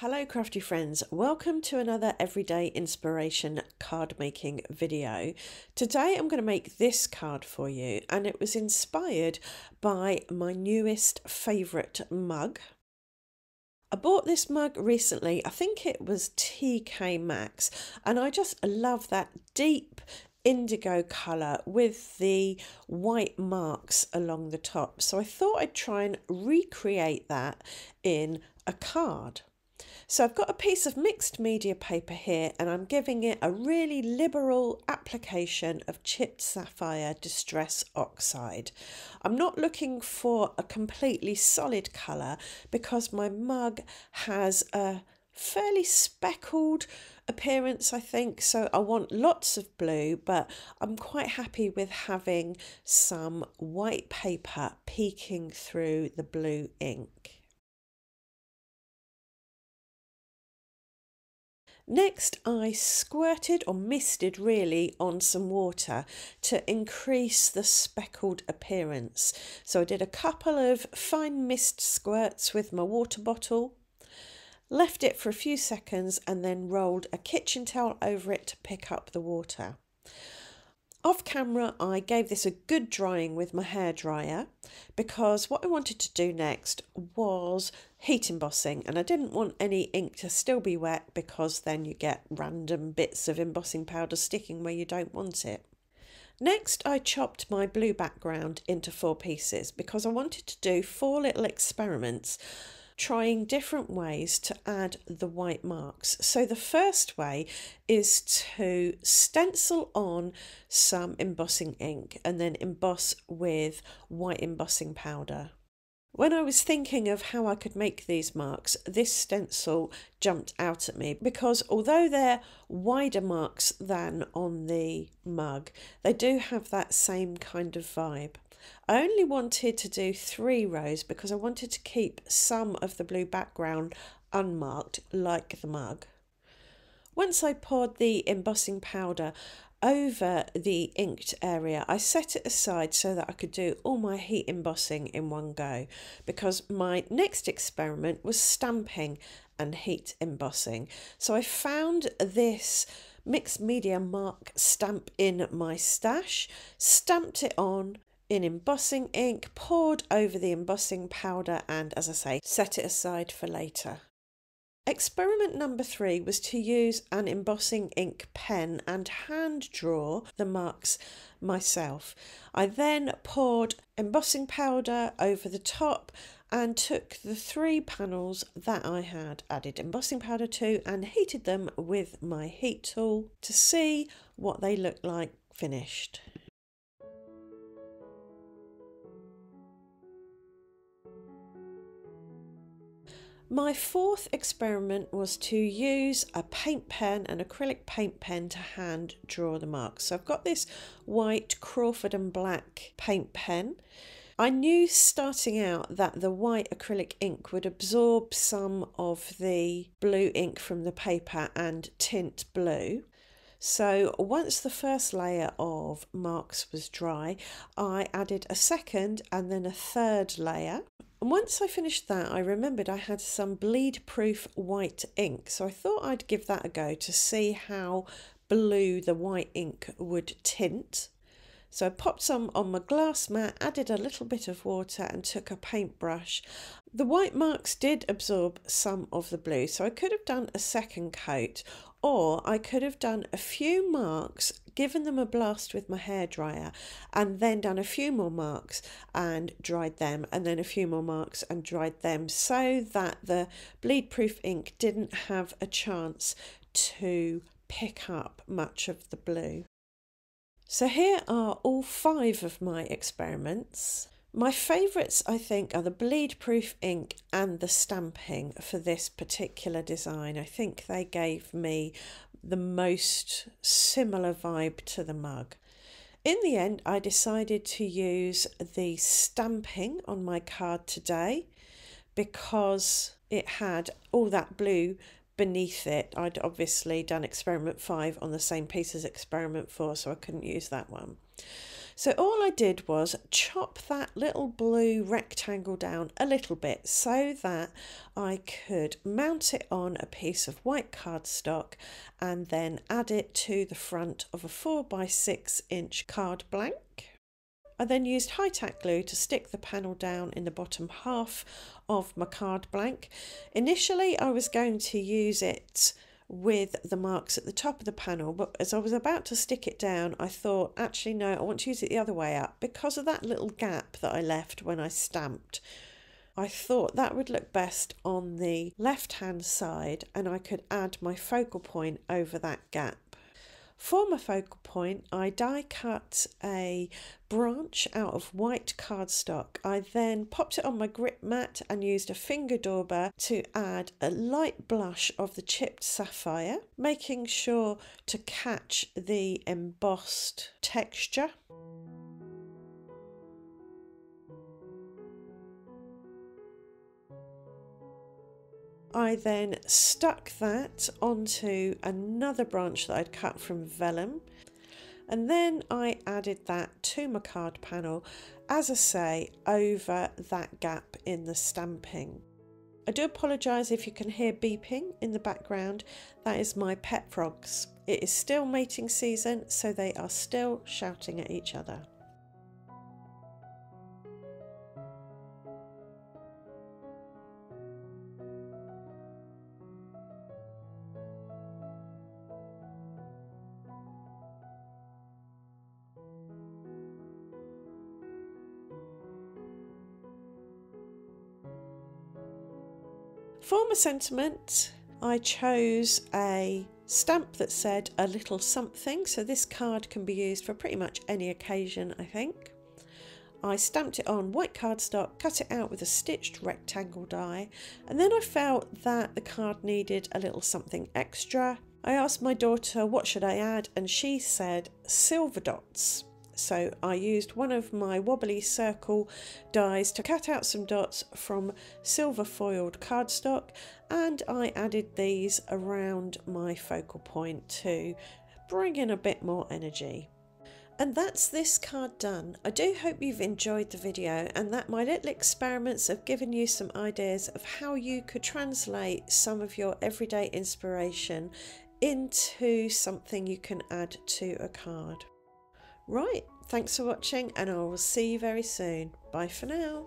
Hello crafty friends, welcome to another everyday inspiration card making video. Today I'm going to make this card for you and it was inspired by my newest favourite mug. I bought this mug recently, I think it was TK Maxx and I just love that deep indigo colour with the white marks along the top. So I thought I'd try and recreate that in a card. So I've got a piece of mixed media paper here and I'm giving it a really liberal application of chipped sapphire distress oxide. I'm not looking for a completely solid colour because my mug has a fairly speckled appearance I think so I want lots of blue but I'm quite happy with having some white paper peeking through the blue ink. Next, I squirted or misted really on some water to increase the speckled appearance. So I did a couple of fine mist squirts with my water bottle, left it for a few seconds and then rolled a kitchen towel over it to pick up the water. Off camera, I gave this a good drying with my hair dryer because what I wanted to do next was heat embossing and I didn't want any ink to still be wet because then you get random bits of embossing powder sticking where you don't want it. Next, I chopped my blue background into four pieces because I wanted to do four little experiments trying different ways to add the white marks. So the first way is to stencil on some embossing ink and then emboss with white embossing powder. When I was thinking of how I could make these marks, this stencil jumped out at me because although they're wider marks than on the mug, they do have that same kind of vibe. I only wanted to do three rows because I wanted to keep some of the blue background unmarked like the mug. Once I poured the embossing powder over the inked area, I set it aside so that I could do all my heat embossing in one go because my next experiment was stamping and heat embossing. So I found this mixed media mark stamp in my stash, stamped it on, in embossing ink, poured over the embossing powder, and as I say, set it aside for later. Experiment number three was to use an embossing ink pen and hand draw the marks myself. I then poured embossing powder over the top and took the three panels that I had added embossing powder to and heated them with my heat tool to see what they looked like finished. My fourth experiment was to use a paint pen, an acrylic paint pen to hand draw the marks. So I've got this white Crawford and black paint pen. I knew starting out that the white acrylic ink would absorb some of the blue ink from the paper and tint blue. So once the first layer of marks was dry, I added a second and then a third layer. And once I finished that, I remembered I had some bleed proof white ink. So I thought I'd give that a go to see how blue the white ink would tint. So I popped some on my glass mat, added a little bit of water and took a paintbrush. The white marks did absorb some of the blue, so I could have done a second coat or I could have done a few marks, given them a blast with my hairdryer, and then done a few more marks and dried them, and then a few more marks and dried them, so that the bleed proof ink didn't have a chance to pick up much of the blue. So here are all five of my experiments. My favourites, I think, are the bleed proof ink and the stamping for this particular design. I think they gave me the most similar vibe to the mug. In the end, I decided to use the stamping on my card today because it had all that blue beneath it. I'd obviously done experiment five on the same piece as experiment four, so I couldn't use that one. So all I did was chop that little blue rectangle down a little bit so that I could mount it on a piece of white cardstock and then add it to the front of a 4 by 6 inch card blank. I then used high tack glue to stick the panel down in the bottom half of my card blank. Initially I was going to use it with the marks at the top of the panel but as I was about to stick it down I thought actually no I want to use it the other way up because of that little gap that I left when I stamped I thought that would look best on the left hand side and I could add my focal point over that gap for my focal point, I die cut a branch out of white cardstock. I then popped it on my grip mat and used a finger dauber to add a light blush of the chipped sapphire, making sure to catch the embossed texture. I then stuck that onto another branch that I'd cut from vellum and then I added that to my card panel as I say over that gap in the stamping. I do apologise if you can hear beeping in the background, that is my pet frogs. It is still mating season so they are still shouting at each other. For my sentiment, I chose a stamp that said a little something, so this card can be used for pretty much any occasion, I think. I stamped it on white cardstock, cut it out with a stitched rectangle die, and then I felt that the card needed a little something extra. I asked my daughter what should I add, and she said silver dots. So I used one of my wobbly circle dies to cut out some dots from silver foiled cardstock and I added these around my focal point to bring in a bit more energy. And that's this card done. I do hope you've enjoyed the video and that my little experiments have given you some ideas of how you could translate some of your everyday inspiration into something you can add to a card. Right, thanks for watching and I will see you very soon. Bye for now.